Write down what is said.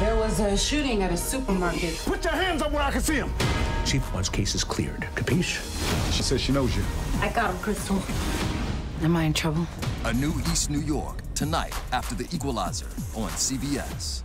There was a shooting at a supermarket. Put your hands up where I can see them. Chief wants cases cleared. Capiche? She says she knows you. I got him, Crystal. Am I in trouble? A new East New York tonight after The Equalizer on CBS.